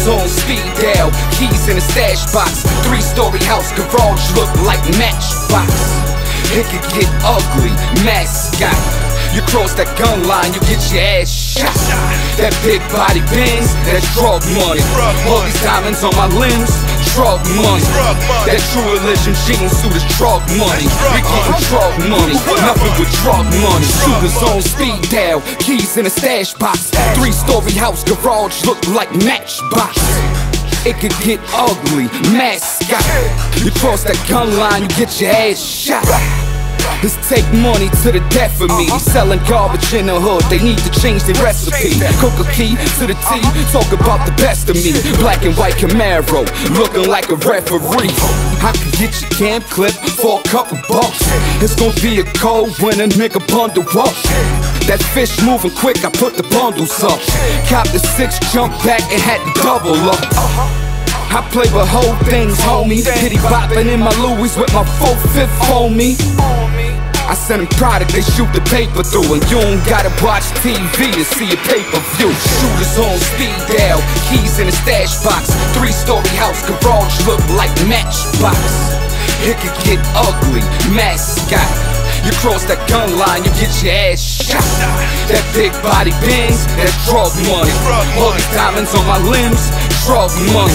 speed dial, keys in a stash box. Three story house, garage look like matchbox. It could get ugly, mascot. You cross that gun line, you get your ass shot. That big body Benz, that drug money. All these diamonds on my limbs, drug money. That true religion jeans suit is drug money. We getting drug money, nothing but drug money. Shooters on speed dial, keys in a stash box. Three story house, garage look like matchbox. It could get ugly, mascot. You cross that gun line, you get your ass shot. Let's take money to the death for me. Selling garbage in the hood, they need to change their recipe. Cook a key to the T, talk about the best of me. Black and white Camaro, looking like a referee. I can get your camp clip for a couple bucks. It's gonna be a cold when a nigga bundle up. That fish moving quick, I put the bundles up. Cop the six, jump back and had to double up. I play with whole things, homie. Kitty bopping in my Louis with my full fifth homie. I send them product, they shoot the paper through. And you don't gotta watch TV to see a pay-per-view. Shooters on speed dial, keys in a stash box. Three story house, garage look like matchbox. It could get ugly, mascot. You cross that gun line, you get your ass shot. That big body Benz, that's drug money. All these diamonds on my limbs, drug money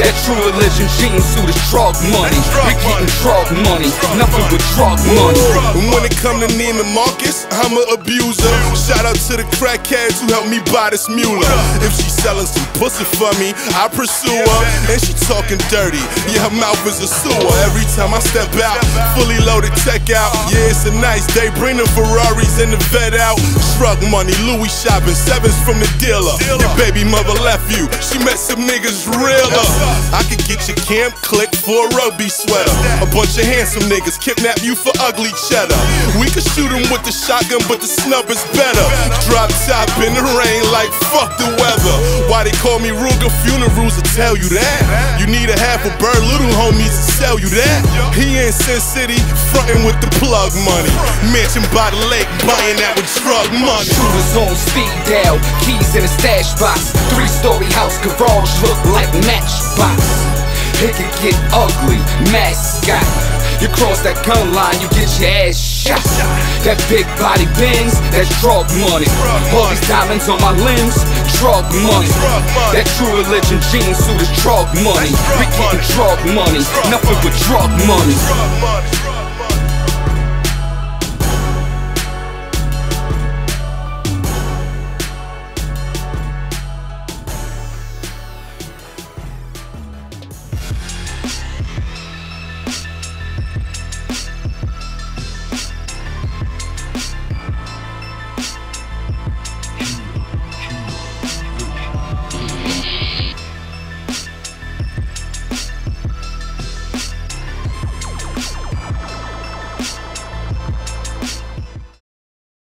That true religion jeans suit is drug money We getting drug money, nothing but drug money And when it come to Neiman Marcus, I'm an abuser. Shout out to the crackheads who helped me buy this Mueller. If she selling some pussy for me, I pursue her. And she talking dirty, yeah, her mouth is a sewer. Every time I step out, fully loaded tech out. Yeah, it's a nice day. Bring the Ferraris and the vet out. Truck money, Louis shopping, sevens from the dealer. Your baby mother left you, she met some niggas realer. I could get your camp click for a rugby sweater. A bunch of handsome niggas kidnap you for ugly cheddar. We could shoot 'em with the shotgun, but the snub is better. Drop top in the rain like fuck the weather. Why they call me Ruger Funerals to tell you that? You need a half a bird, little homies to sell you that. He in Sin City, frontin' with the plug money. Mansion by the lake, buying that with drug money. Shooters on speed dial, keys in a stash box. Three story house, garage look like matchbox. It could get ugly, mascot. You cross that gun line, you get your ass shot. That big body Benz, that's drug money. All these diamonds on my limbs, drug money. That true religion jeans suit is drug money. We getting drug money, nothing but. Drug money.